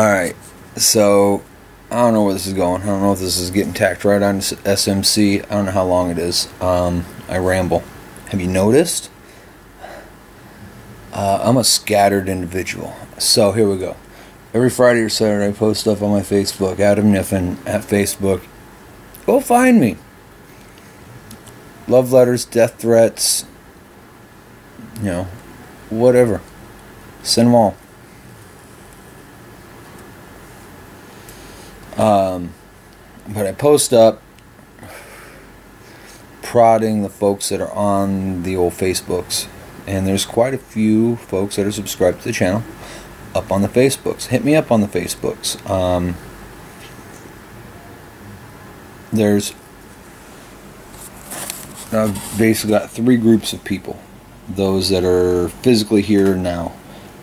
Alright, so I don't know where this is going. I don't know if this is getting tacked right on SMC. I don't know how long it is. Um, I ramble. Have you noticed? Uh, I'm a scattered individual. So here we go. Every Friday or Saturday, I post stuff on my Facebook, Adam Kniffin at Facebook. Go find me. Love letters, death threats, you know, whatever. Send them all. Um, but I post up prodding the folks that are on the old Facebooks. And there's quite a few folks that are subscribed to the channel up on the Facebooks. Hit me up on the Facebooks. Um, there's I've basically got three groups of people. Those that are physically here now,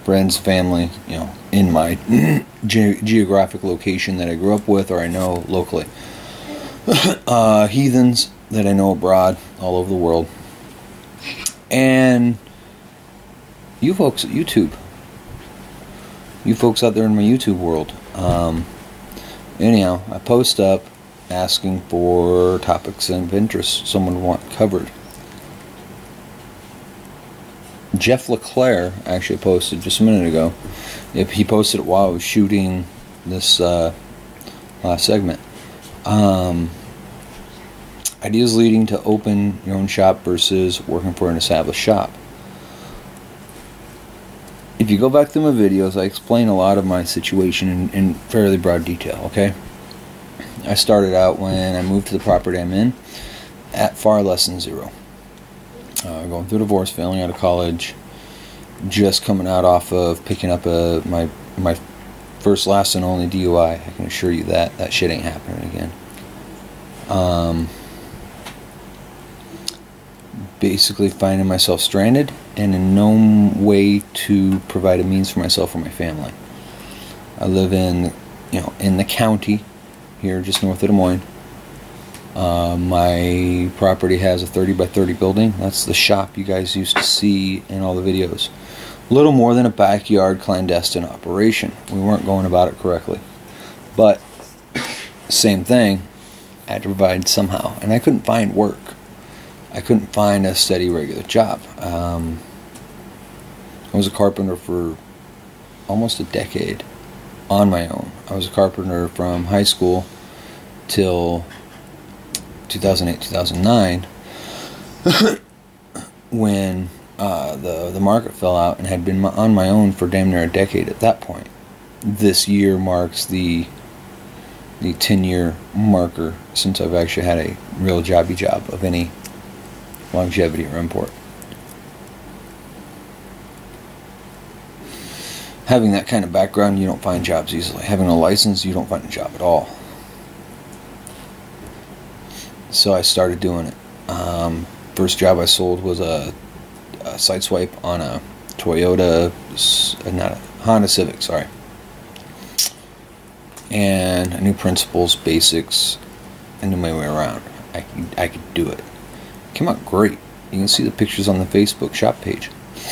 friends, family, you know, in my ge- geographic location that I grew up with or I know locally. uh, heathens that I know abroad, all over the world. And you folks at YouTube. You folks out there in my YouTube world. Um, anyhow, I post up asking for topics of interest someone want covered. Jeff LeClaire actually posted just a minute ago. He posted it while I was shooting this uh, last segment. Um, ideas leading to open your own shop versus working for an established shop. If you go back to my videos, I explain a lot of my situation in, in fairly broad detail, okay? I started out when I moved to the property I'm in at far less than zero. Uh, going through divorce, failing out of college, just coming out off of picking up a my my first, last, and only DUI. I can assure you that that shit ain't happening again. Um, basically finding myself stranded and in no way to provide a means for myself or my family. I live in, you know, in the county here, just north of Des Moines. Uh, my property has a 30 by 30 building. That's the shop you guys used to see in all the videos. Little more than a backyard clandestine operation. We weren't going about it correctly. But, same thing, I had to provide somehow. And I couldn't find work. I couldn't find a steady, regular job. Um, I was a carpenter for almost a decade on my own. I was a carpenter from high school till 2008, 2009, when uh, the the market fell out and had been on my own for damn near a decade at that point. This year marks the the 10 year marker since I've actually had a real jobby job of any longevity or import. Having that kind of background, you don't find jobs easily. Having a license, you don't find a job at all so I started doing it. Um, first job I sold was a, a Sideswipe on a Toyota, uh, not a Honda Civic, sorry. And I knew principles, basics, I knew my way around. I, I could do it. it. Came out great. You can see the pictures on the Facebook shop page.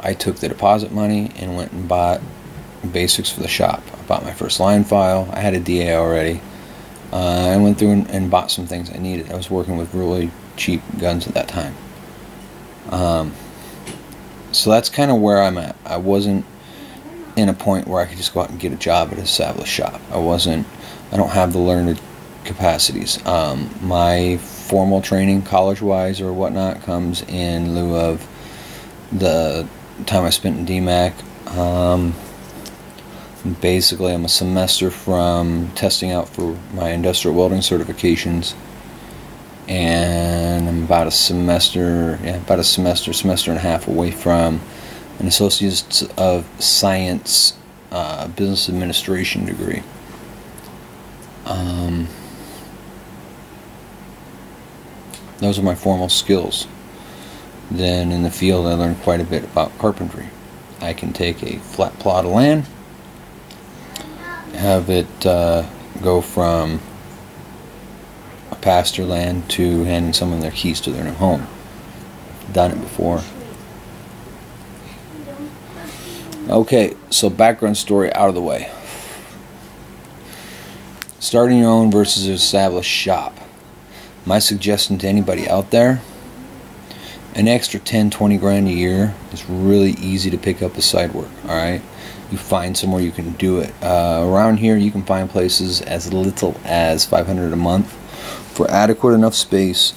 I took the deposit money and went and bought basics for the shop. I bought my first line file. I had a DA already. Uh, I went through and, and, bought some things I needed. I was working with really cheap guns at that time. Um, so that's kind of where I'm at. I wasn't in a point where I could just go out and get a job at an established shop. I wasn't. I don't have the learned capacities. Um, my formal training, college-wise or whatnot, comes in lieu of the time I spent in DMACC. Um, basically I'm a semester from testing out for my industrial welding certifications. And I'm about a semester yeah about a semester semester and a half away from an associate of science uh, business administration degree. Um, those are my formal skills. Then in the field I learned quite a bit about carpentry. I can take a flat plot of land have it uh, go from a pasture land to handing someone their keys to their new home. Done it before. Okay, so background story out of the way. Starting your own versus an established shop. My suggestion to anybody out there an extra 10 20 grand a year it's really easy to pick up the side work all right? You find somewhere you can do it. Uh, around here you can find places as little as 500 a month for adequate enough space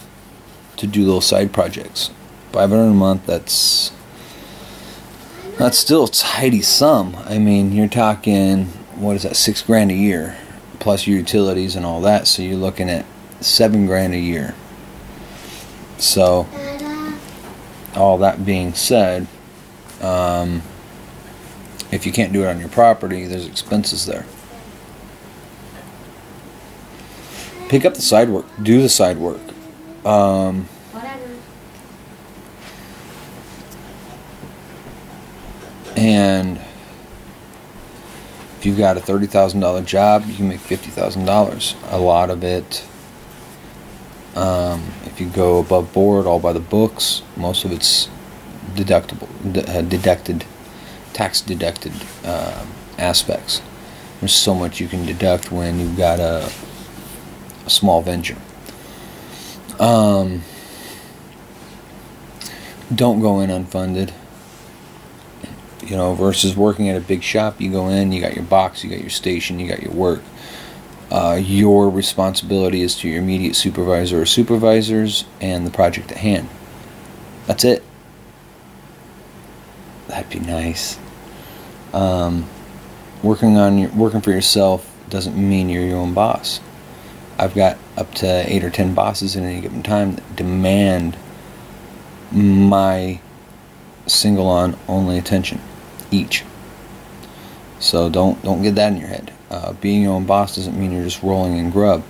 to do little side projects. 500 a month that's that's still a tidy sum. I mean you're talking what is that six grand a year plus your utilities and all that so you're looking at seven grand a year. So all that being said, um, if you can't do it on your property, there's expenses there. Pick up the side work. Do the side work. Um, and if you've got a $30,000 job, you can make $50,000. A lot of it um, if you go above board, all by the books, most of it's deductible, uh, deducted, tax deducted uh, aspects. There's so much you can deduct when you've got a, a small venture. Um, don't go in unfunded. You know, versus working at a big shop, you go in, you got your box, you got your station, you got your work uh, your responsibility is to your immediate supervisor or supervisors and the project at hand. That's it. That'd be nice. Um, working on your, working for yourself doesn't mean you're your own boss. I've got up to eight or ten bosses at any given time that demand my single on only attention each. So don't don't get that in your head. Uh, being your own boss doesn't mean you're just rolling in grub.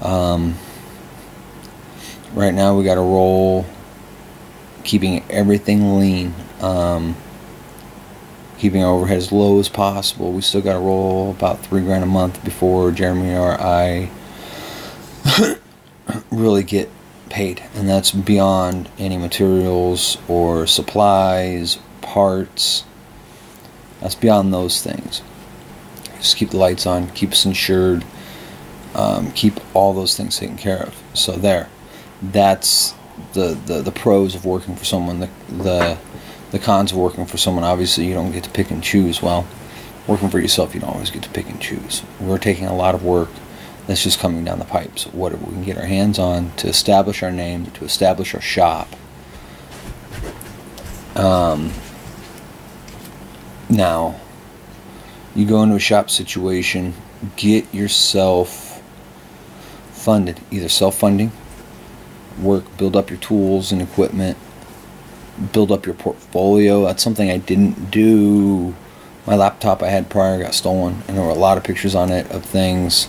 Um, right now, we got to roll, keeping everything lean, um, keeping our overhead as low as possible. We still got to roll about three grand a month before Jeremy or I really get paid, and that's beyond any materials or supplies, parts. That's beyond those things. Just keep the lights on, keep us insured, um, keep all those things taken care of. So there, that's the, the, the pros of working for someone. The, the the cons of working for someone, obviously, you don't get to pick and choose. Well, working for yourself, you don't always get to pick and choose. We're taking a lot of work that's just coming down the pipes. Whatever we can get our hands on to establish our name, to establish our shop. Um, now, you go into a shop situation, get yourself funded, either self funding, work, build up your tools and equipment, build up your portfolio. That's something I didn't do. My laptop I had prior got stolen, and there were a lot of pictures on it of things,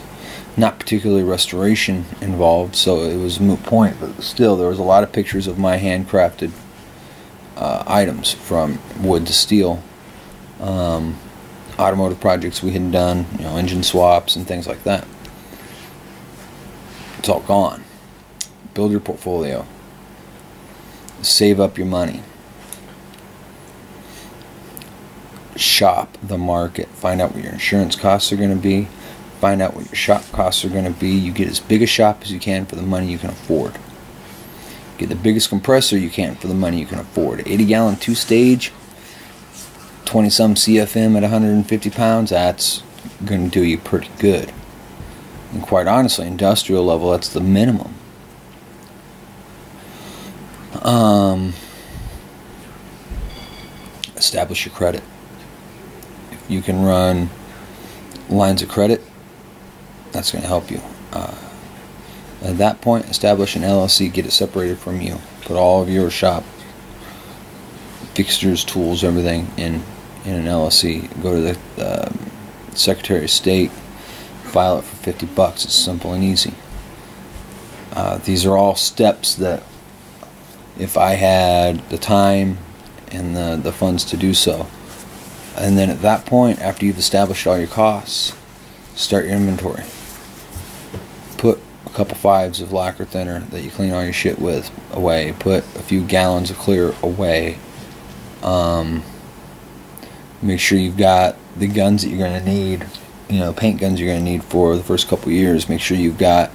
not particularly restoration involved, so it was moot point, but still, there was a lot of pictures of my handcrafted uh, items from wood to steel. Um, automotive projects we had done, you know, engine swaps and things like that. It's all gone. Build your portfolio. Save up your money. Shop the market. Find out what your insurance costs are going to be. Find out what your shop costs are going to be. You get as big a shop as you can for the money you can afford. Get the biggest compressor you can for the money you can afford. 80 gallon two stage 20 some CFM at 150 pounds, that's going to do you pretty good. And quite honestly, industrial level, that's the minimum. Um, establish your credit. If you can run lines of credit, that's going to help you. Uh, at that point, establish an LLC, get it separated from you. Put all of your shop fixtures, tools, everything in in an LLC, go to the um, Secretary of State, file it for 50 bucks. It's simple and easy. Uh, these are all steps that, if I had the time and the, the funds to do so, and then at that point, after you've established all your costs, start your inventory. Put a couple fives of lacquer thinner that you clean all your shit with away. Put a few gallons of clear away. Um, Make sure you've got the guns that you're going to need, you know, paint guns you're going to need for the first couple years. Make sure you've got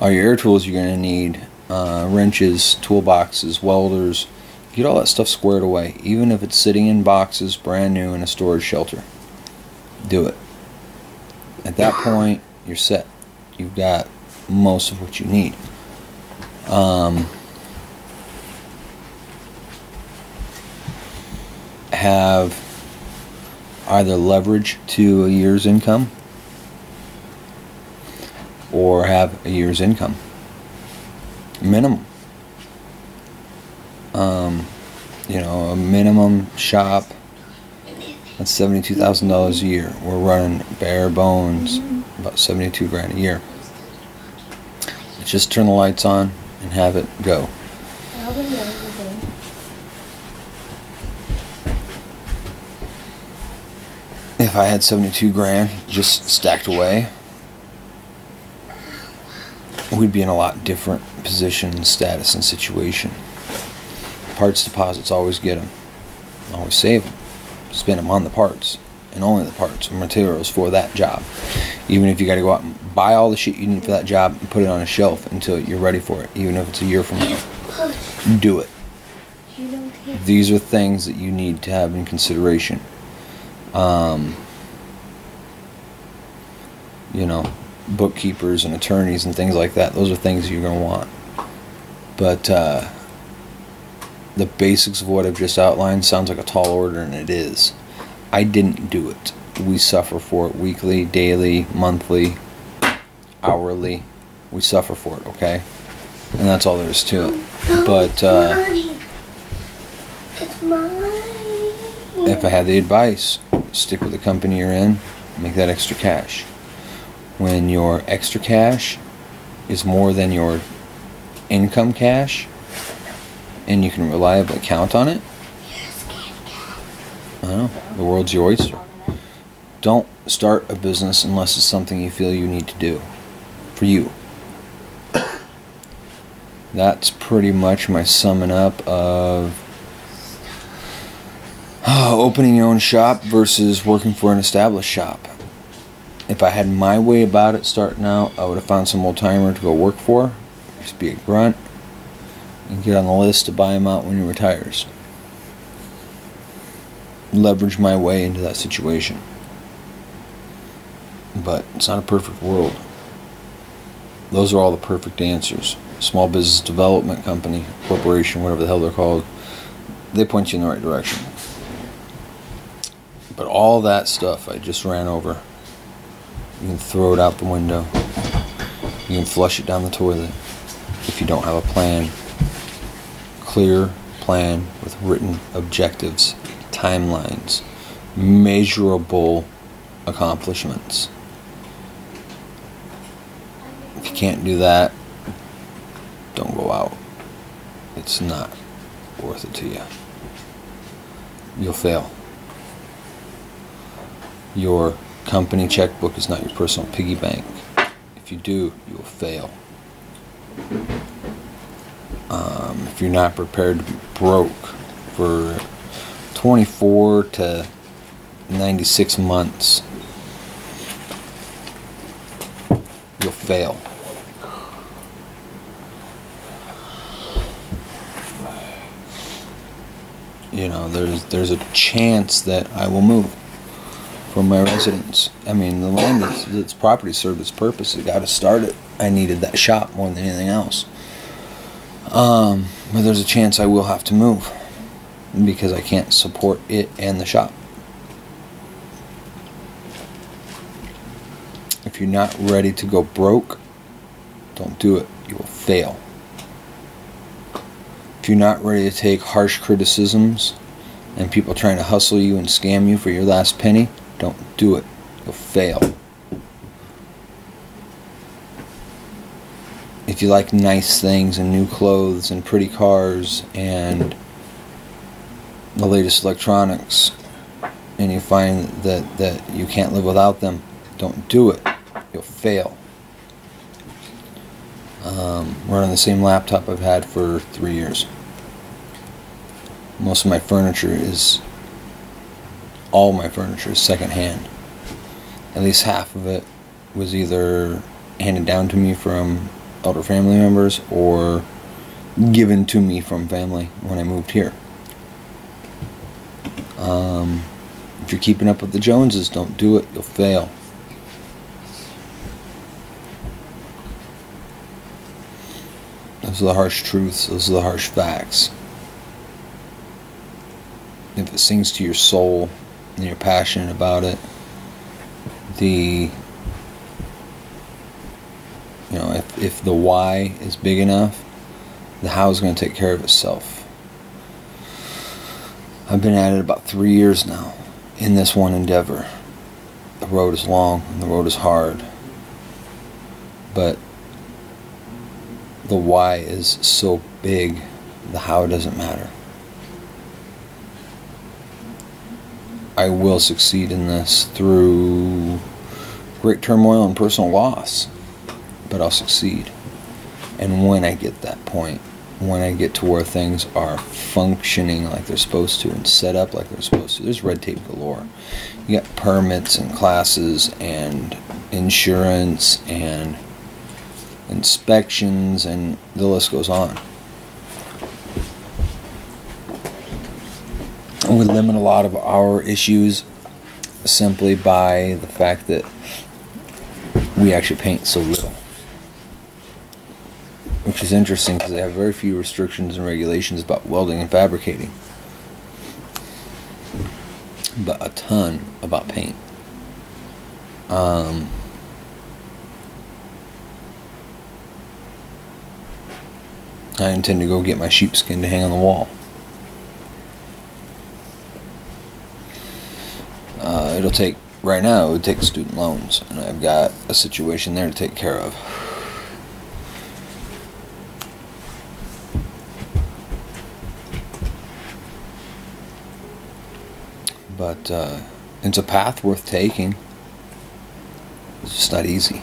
all your air tools you're going to need, uh, wrenches, toolboxes, welders. Get all that stuff squared away, even if it's sitting in boxes, brand new in a storage shelter. Do it. At that point, you're set. You've got most of what you need. Um, have either leverage to a year's income or have a year's income. Minimum. Um, you know a minimum shop that's $72,000 a year. We're running bare bones about 72 grand a year. Just turn the lights on and have it go if I had 72 grand just stacked away, we'd be in a lot different position, status, and situation. Parts deposits always get them, always save them, spend them on the parts and only the parts and materials for that job. Even if you got to go out and buy all the shit you need for that job and put it on a shelf until you're ready for it, even if it's a year from now, do it. These are things that you need to have in consideration um, you know, bookkeepers and attorneys and things like that. Those are things you're going to want. But uh, the basics of what I've just outlined sounds like a tall order, and it is. I didn't do it. We suffer for it weekly, daily, monthly, hourly. We suffer for it, okay? And that's all there is to it. But uh, if I had the advice, stick with the company you're in, make that extra cash. When your extra cash is more than your income cash and you can reliably count on it, I know, the world's your oyster. Don't start a business unless it's something you feel you need to do for you. That's pretty much my summing up of opening your own shop versus working for an established shop. If I had my way about it starting out, I would have found some old timer to go work for, just be a grunt, and get on the list to buy him out when he retires. Leverage my way into that situation. But it's not a perfect world. Those are all the perfect answers. Small business development company, corporation, whatever the hell they're called, they point you in the right direction. But all that stuff I just ran over, you can throw it out the window. You can flush it down the toilet if you don't have a plan. Clear plan with written objectives, timelines, measurable accomplishments. If you can't do that, don't go out. It's not worth it to you. You'll fail. Your company checkbook is not your personal piggy bank. If you do, you will fail. Um, if you're not prepared to be broke for 24 to 96 months, you'll fail. You know, there's there's a chance that I will move for my residents. I mean, the land that's, that's property served its purpose. It got to start it. I needed that shop more than anything else. Um, but there's a chance I will have to move because I can't support it and the shop. If you're not ready to go broke, don't do it. You will fail. If you're not ready to take harsh criticisms and people trying to hustle you and scam you for your last penny, don't do it. You'll fail. If you like nice things and new clothes and pretty cars and the latest electronics and you find that, that you can't live without them, don't do it. You'll fail. Um, running the same laptop I've had for three years. Most of my furniture is all my furniture is secondhand. At least half of it was either handed down to me from elder family members or given to me from family when I moved here. Um, if you're keeping up with the Joneses, don't do it. You'll fail. Those are the harsh truths. Those are the harsh facts. If it sings to your soul and you're passionate about it, the you know, if, if the why is big enough, the how is going to take care of itself. I've been at it about three years now in this one endeavor. The road is long and the road is hard. But the why is so big, the how doesn't matter. I will succeed in this through great turmoil and personal loss, but I'll succeed. And when I get that point, when I get to where things are functioning like they're supposed to and set up like they're supposed to, there's red tape galore. You got permits and classes and insurance and inspections, and the list goes on. We limit a lot of our issues simply by the fact that we actually paint so little. Which is interesting because they have very few restrictions and regulations about welding and fabricating. But a ton about paint. Um, I intend to go get my sheepskin to hang on the wall. Uh, it'll take, right now, it would take student loans, and I've got a situation there to take care of. But uh, it's a path worth taking. It's just not easy.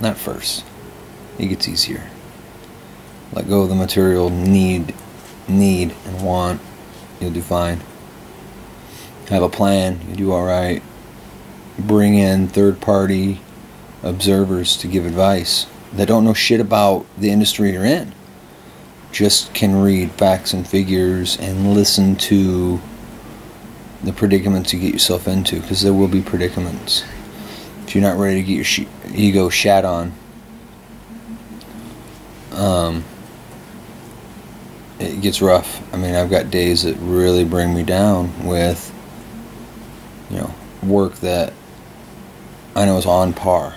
Not first. It gets easier let go of the material need need and want you'll do fine have a plan you do all right. Bring in third party observers to give advice that don't know shit about the industry you're in. Just can read facts and figures and listen to the predicaments you get yourself into because there will be predicaments. If you're not ready to get your ego shat on um, it gets rough. I mean, I've got days that really bring me down with, you know, work that I know is on par.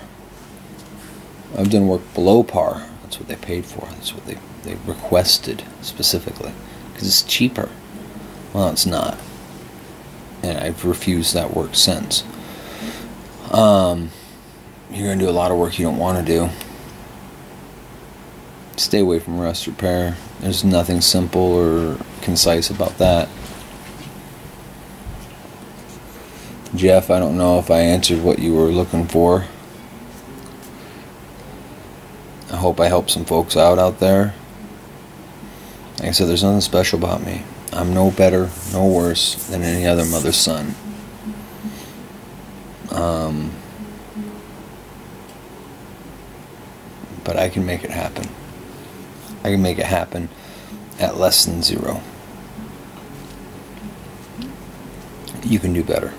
I've done work below par. That's what they paid for. That's what they, they requested specifically. Because it's cheaper. Well, it's not. And I've refused that work since. Um, you're going to do a lot of work you don't want to do. Stay away from rust repair. There's nothing simple or concise about that. Jeff, I don't know if I answered what you were looking for. I hope I helped some folks out out there. Like I said, there's nothing special about me. I'm no better, no worse than any other mother's son. Um, but I can make it happen. I can make it happen at less than zero. You can do better.